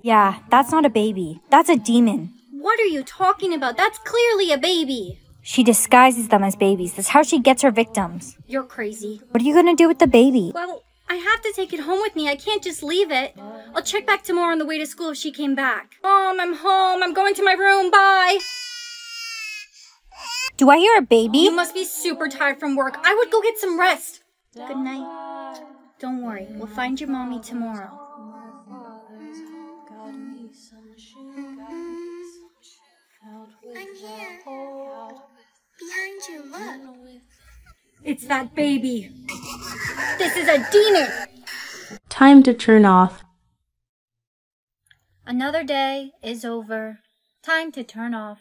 Yeah, that's not a baby. That's a demon. What are you talking about? That's clearly a baby. She disguises them as babies. That's how she gets her victims. You're crazy. What are you gonna do with the baby? Well, I have to take it home with me. I can't just leave it. I'll check back tomorrow on the way to school if she came back. Mom, I'm home. I'm going to my room. Bye. Do I hear a baby? You must be super tired from work. I would go get some rest. Good night. Don't worry. We'll find your mommy tomorrow. I'm here. Behind you, look. It's that baby. This is a demon. Time to turn off. Another day is over. Time to turn off.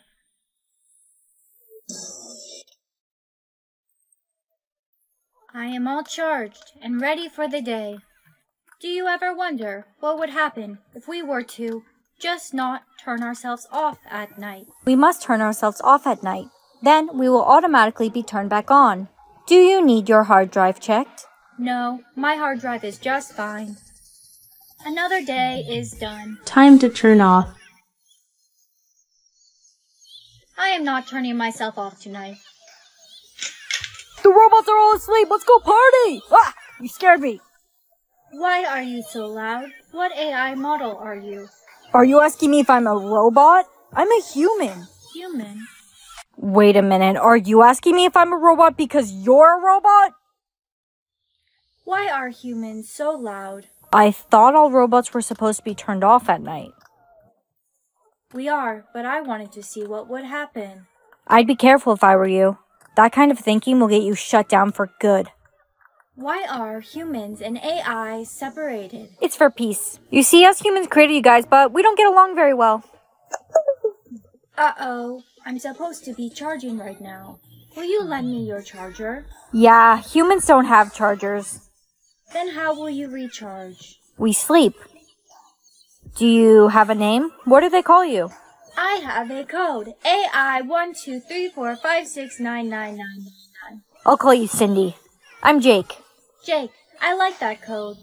I am all charged and ready for the day. Do you ever wonder what would happen if we were to just not turn ourselves off at night? We must turn ourselves off at night. Then we will automatically be turned back on. Do you need your hard drive checked? No, my hard drive is just fine. Another day is done. Time to turn off. I am not turning myself off tonight. The robots are all asleep. Let's go party. Ah, you scared me. Why are you so loud? What AI model are you? Are you asking me if I'm a robot? I'm a human. Human. Wait a minute. Are you asking me if I'm a robot because you're a robot? Why are humans so loud? I thought all robots were supposed to be turned off at night. We are, but I wanted to see what would happen. I'd be careful if I were you. That kind of thinking will get you shut down for good. Why are humans and AI separated? It's for peace. You see, us humans created you guys, but we don't get along very well. Uh oh, I'm supposed to be charging right now. Will you lend me your charger? Yeah, humans don't have chargers. Then how will you recharge? We sleep. Do you have a name? What do they call you? I have a code. AI one two three four five six nine nine nine nine. I'll call you Cindy. I'm Jake. Jake, I like that code.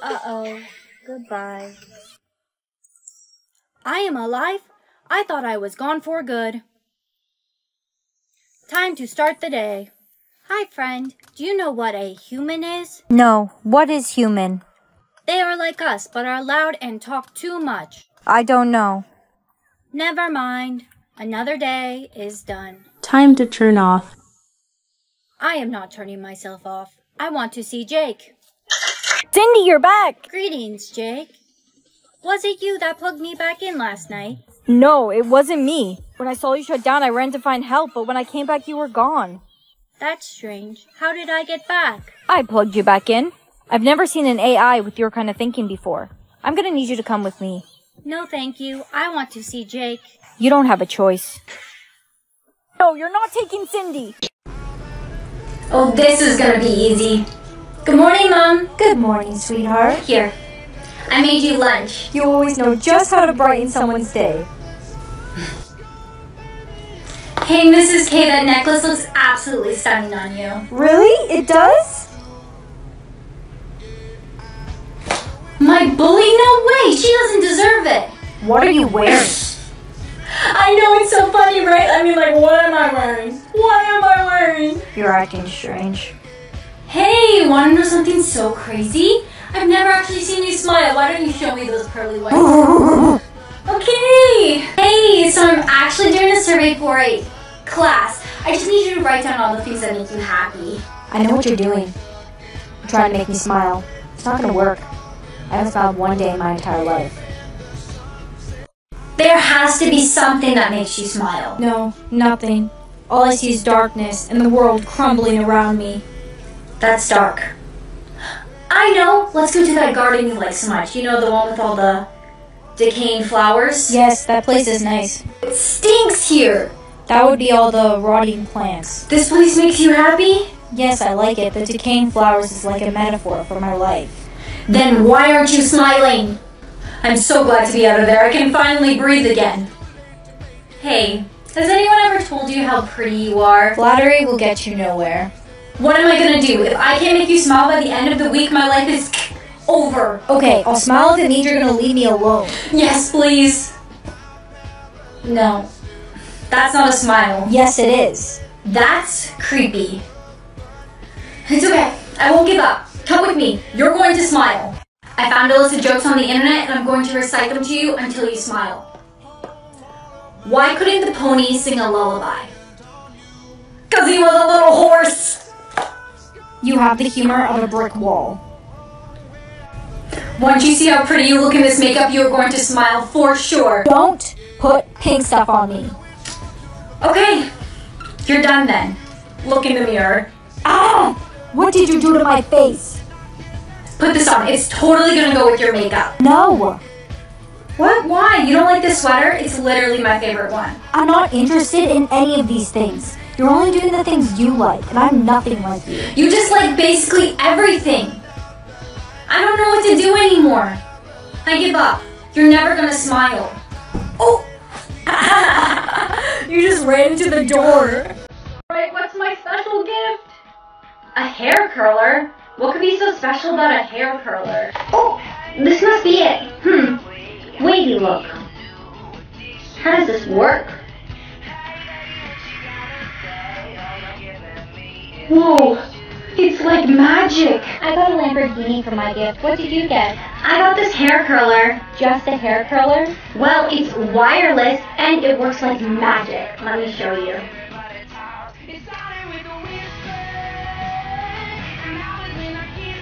Uh oh. Goodbye. I am alive. I thought I was gone for good. Time to start the day. Hi, friend. Do you know what a human is? No, what is human? They are like us, but are loud and talk too much. I don't know. Never mind. Another day is done. Time to turn off. I am not turning myself off. I want to see Jake. Cindy, you're back. Greetings, Jake. Was it you that plugged me back in last night? No, it wasn't me. When I saw you shut down, I ran to find help, but when I came back, you were gone. That's strange. How did I get back? I plugged you back in. I've never seen an AI with your kind of thinking before. I'm gonna need you to come with me. No, thank you. I want to see Jake. You don't have a choice. No, you're not taking Cindy. Oh, this is gonna be easy. Good morning, Mom. Good morning, sweetheart. Here. I made you lunch. You always know just how to brighten someone's day. Hey, Mrs. K, that necklace looks absolutely stunning on you. Really? It does? My bully? No way! She doesn't deserve it! What are you wearing? I know it's so funny, right? I mean, like, what am I wearing? What am I wearing? You're acting strange. Hey, wanna know something so crazy? I've never actually seen you smile. Why don't you show me those pearly whites? okay! Hey, so I'm actually doing a survey for a class. I just need you to write down all the things that make you happy. I know what you're doing. You're trying to make me smile. It's not gonna work. I haven't smiled one day in my entire life. There has to be something that makes you smile. No, nothing. All I see is darkness and the world crumbling around me. That's dark. I know. Let's go to that garden you like so much. You know the one with all the decaying flowers? Yes, that place is nice. It stinks here. That would be all the rotting plants. This place makes you happy? Yes, I like it. The decaying flowers is like a metaphor for my life. Then why aren't you smiling? I'm so glad to be out of there. I can finally breathe again. Hey, has anyone ever told you how pretty you are? Flattery will get you nowhere. What am I gonna do? If I can't make you smile by the end of the week, my life is over. Okay, I'll smile if it means you're gonna leave me alone. Yes, please. No. That's not a smile. Yes, it is. That's creepy. It's okay. I won't give up. Come with me. You're going to smile. I found a list of jokes on the internet and I'm going to recite them to you until you smile. Why couldn't the pony sing a lullaby? Because he was a little horse. You have the humor of a brick wall. Once you see how pretty you look in this makeup, you're going to smile for sure. Don't put pink stuff on me. Okay, you're done then. Look in the mirror. Ah! What did you do to my face? Put this on. It's totally gonna go with your makeup. No! What? Why? You don't like this sweater? It's literally my favorite one. I'm not interested in any of these things. You're only doing the things you like, and I'm nothing like you. You just like basically everything. I don't know what to do anymore. I give up. You're never gonna smile. Oh! You just ran into the door. Right, what's my special gift? A hair curler? What could be so special about a hair curler? Oh, this must be it. Hmm. Wavy look. How does this work? Whoa, it's like magic. I got a Lamborghini for my gift. What did you get? I got this hair curler. Just a hair curler? Well, it's wireless and it works like magic. Let me show you.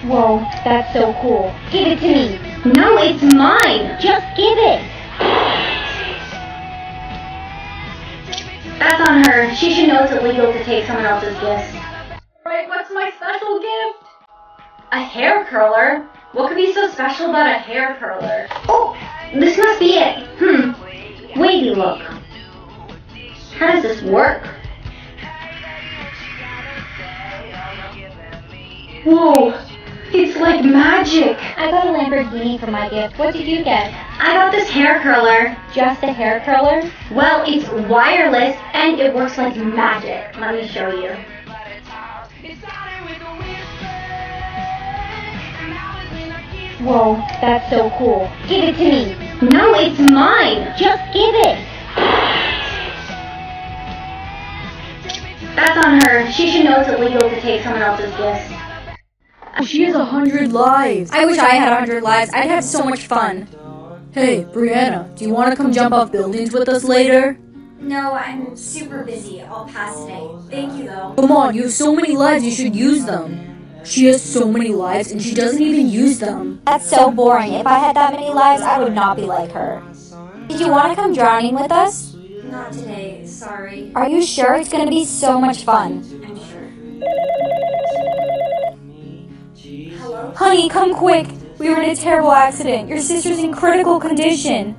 Whoa, that's so cool. Give it to me. No, it's mine. Just give it. That's on her. She should know it's illegal to take someone else's gifts. Right, what's my special gift? A hair curler? What could be so special about a hair curler? Oh, this must be it. Hmm. Wavy look. How does this work? Whoa, it's like magic. I got a Lamborghini for my gift. What did you get? I got this hair curler. Just a hair curler? Well, it's wireless and it works like magic. Let me show you. Whoa, that's so cool. Give it to me. No, it's mine. Just give it. That's on her. She should know it's illegal to take someone else's gifts. She has a hundred lives. I wish I had a hundred lives. I'd have so much fun. Hey, Brianna, do you want to come jump off buildings with us later? No, I'm super busy. I'll pass today. Thank you, though. Come on, you have so many lives, you should use them. She has so many lives and she doesn't even use them. That's so boring. If I had that many lives, I would not be like her. Did you want to come drowning with us? Not today. Sorry. Are you sure it's going to be so much fun? I'm sure. Hello? Honey, come quick. We were in a terrible accident. Your sister's in critical condition.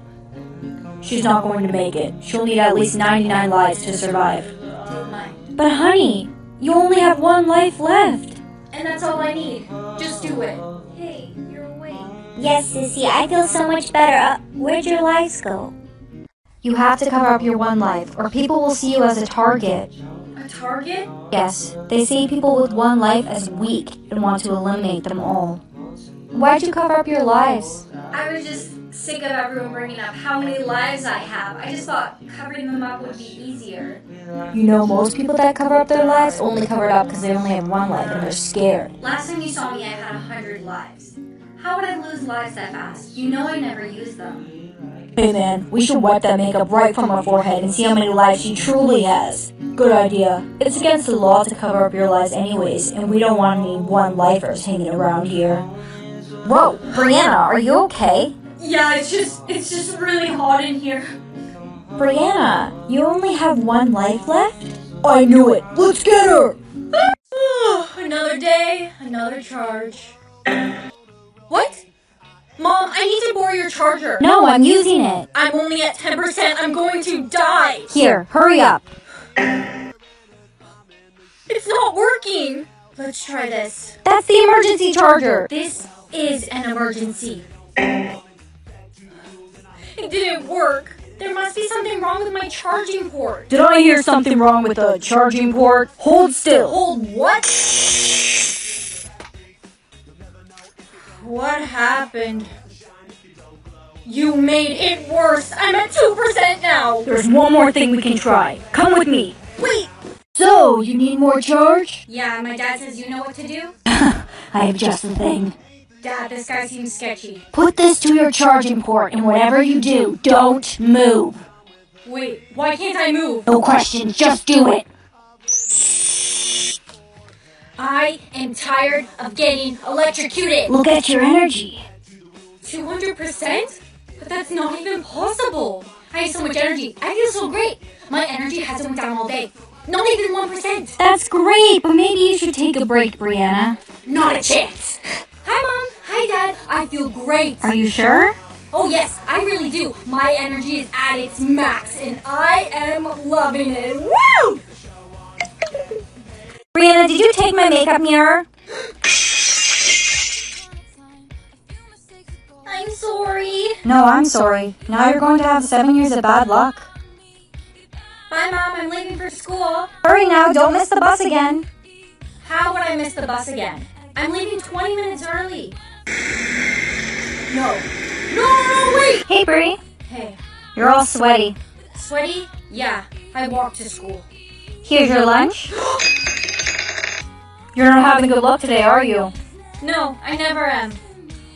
She's not going to make it. She'll need at least 99 lives to survive. Oh but honey, you only have one life left. And that's all I need. Just do it. Hey, you're awake. Yes, Sissy, I feel so much better. Uh, where'd your lights go? You have to cover up your one life, or people will see you as a target. A target? Yes, they see people with one life as weak and want to eliminate them all. Why'd you cover up your lives? I was just sick of everyone bringing up how many lives I have. I just thought covering them up would be easier. You know, most people that cover up their lives only cover it up because they only have one life and they're scared. Last time you saw me, I had a hundred lives. How would I lose lives that fast? You know I never use them. Hey man, we should wipe that makeup right from her forehead and see how many lives she truly has. Good idea. It's against the law to cover up your lives anyways, and we don't want any one-lifers hanging around here. Whoa, Brianna, are you okay? Yeah, it's just it's just really hot in here. Brianna, you only have one life left? I knew it. Let's get her. another day, another charge. What? Mom, I need to borrow your charger. No, I'm using it. I'm only at 10%. I'm going to die. Here, hurry up. It's not working. Let's try this. That's the emergency charger. This is an emergency. It didn't work. There must be something wrong with my charging port. Did I hear something wrong with the charging port? Hold still. Hold what? What happened? You made it worse. I'm at 2% now. There's one more thing we can try. Come with me. Wait. So, you need more charge? Yeah, my dad says you know what to do. I have just the thing. Dad, this guy seems sketchy. Put this to your charging port, and whatever you do, don't move. Wait, why can't I move? No questions, just do it. I am tired of getting electrocuted. Look at your energy. 200%? But that's not even possible. I have so much energy. I feel so great. My energy hasn't went down all day. Not even 1%. That's great, but maybe you should take a break, Brianna. Not a chance. Hi, Mom. Hi, Dad. I feel great. Are you sure? Oh, yes, I really do. My energy is at its max, and I am loving it. Woo! Brianna, did you take my makeup mirror? I'm sorry. No, I'm sorry. Now you're going to have seven years of bad luck. Bye, Mom. I'm leaving for school. Hurry now, don't miss the bus again. How would I miss the bus again? I'm leaving 20 minutes early. No. No, no, wait! Hey, Bri. Hey, You're all sweaty. sweaty? Yeah, I walked to school. Here's your lunch. You're not having good luck today, are you? No, I never am.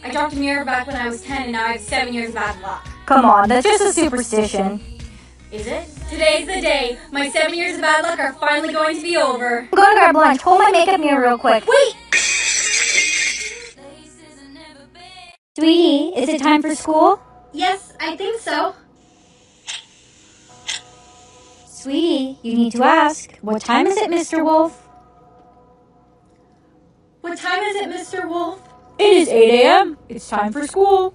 I dropped a mirror back when I was 10 and now I have 7 years of bad luck. Come on, that's just a superstition. Is it? Today's the day. My 7 years of bad luck are finally going to be over. I'm going to grab lunch. Hold my makeup mirror real quick. Wait! Sweetie, is it time for school? Yes, I think so. Sweetie, you need to ask. What time is it, Mr. Wolf? What time is it, Mr. Wolf? It is 8 a.m. It's time for school.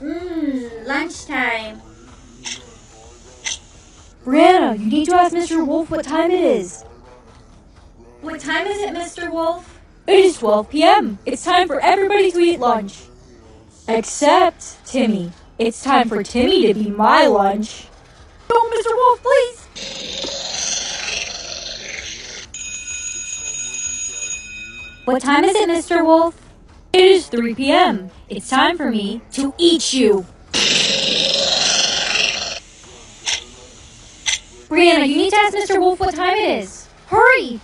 Mmm, lunchtime. Brianna, you need to ask Mr. Wolf what time it is. What time is it, Mr. Wolf? It is 12 p.m. It's time for everybody to eat lunch. Except Timmy. It's time for Timmy to be my lunch. No, Mr. Wolf, please. What time is it, Mr. Wolf? It is 3 p.m. It's time for me to eat you. Brianna, you need to ask Mr. Wolf what time it is. Hurry!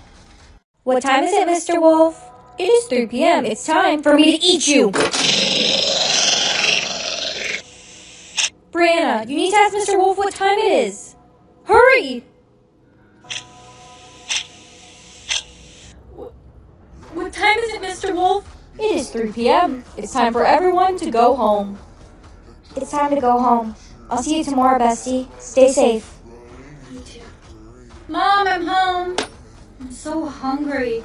What time is it, Mr. Wolf? It is 3 p.m. It's time for me to eat you. Brianna, you need to ask Mr. Wolf what time it is. Hurry! What time is it, Mr. Wolf? It is 3 p.m. It's time for everyone to go home. It's time to go home. I'll see you tomorrow, bestie. Stay safe. Me too. Mom, I'm home. I'm so hungry.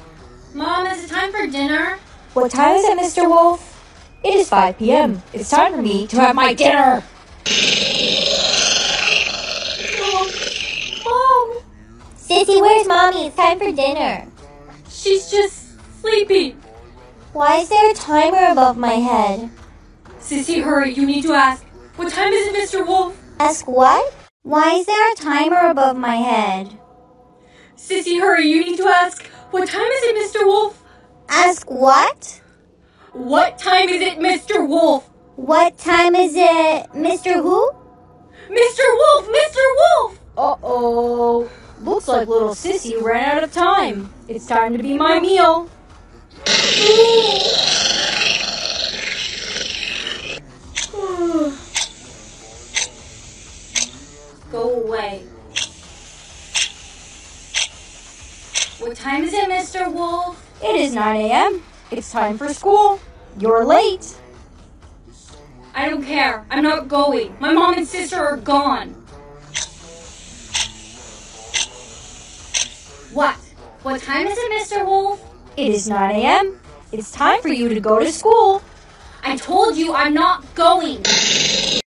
Mom, is it time for dinner? What time is it, Mr. Wolf? It is 5 p.m. It's time for me to have my dinner. Mom, Sissy, where's mommy? It's time for dinner. she's just sleepy. Why is there a timer above my head? Sissy, hurry. You need to ask. What time is it, Mr. Wolf? Ask what? Why is there a timer above my head? Sissy, hurry. You need to ask. What time is it, Mr. Wolf? Ask what? What time is it, Mr. Wolf? What time is it, Mr. Who? Mr. Wolf! Mr. Wolf! Uh-oh. Looks like little Sissy ran out of time. It's time to be my meal. Go away. What time is it, Mr. Wolf? It is 9 a.m. It's time for school. You're late. I don't care. I'm not going. My mom and sister are gone. What? What time is it, Mr. Wolf? It is 9 a.m. It's time for you to go to school. I told you I'm not going.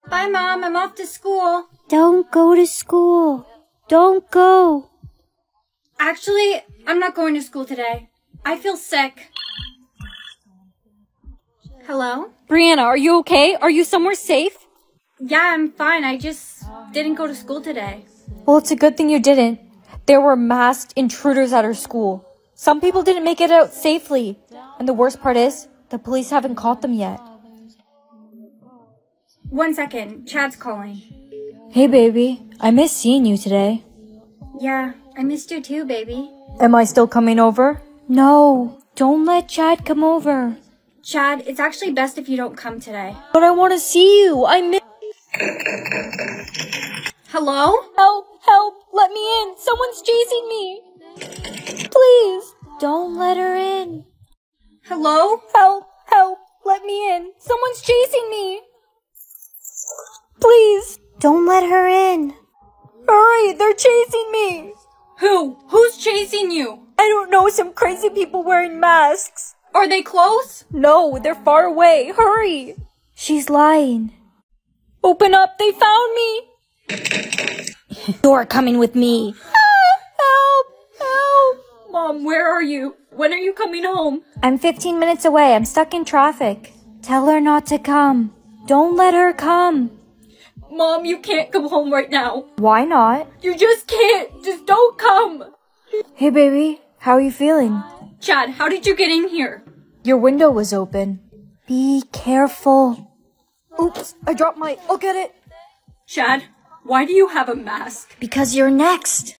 Bye, Mom. I'm off to school. Don't go to school. Don't go. Actually, I'm not going to school today. I feel sick. Hello? Brianna, are you okay? Are you somewhere safe? Yeah, I'm fine. I just didn't go to school today. Well, it's a good thing you didn't. There were masked intruders at our school. Some people didn't make it out safely. And the worst part is, the police haven't caught them yet. One second. Chad's calling. Hey, baby. I miss seeing you today. Yeah, I missed you too, baby. Am I still coming over? No, don't let Chad come over. Chad, it's actually best if you don't come today. But I want to see you. I miss. Hello? Help! Help! Let me in! Someone's chasing me! Please! Don't let her in! Hello? Help! Help! Let me in! Someone's chasing me! Please! Don't let her in! Hurry! They're chasing me! Who? Who's chasing you? I don't know, some crazy people wearing masks! Are they close? No, they're far away! Hurry! She's lying. Open up! They found me! You're coming with me! Ah, help! Help! Mom, where are you? When are you coming home? I'm 15 minutes away. I'm stuck in traffic. Tell her not to come. Don't let her come. Mom, you can't come home right now. Why not? You just can't. Just don't come. Hey, baby. How are you feeling? Chad, how did you get in here? Your window was open. Be careful. Oops, I dropped my. I'll get it. Chad, why do you have a mask? Because you're next.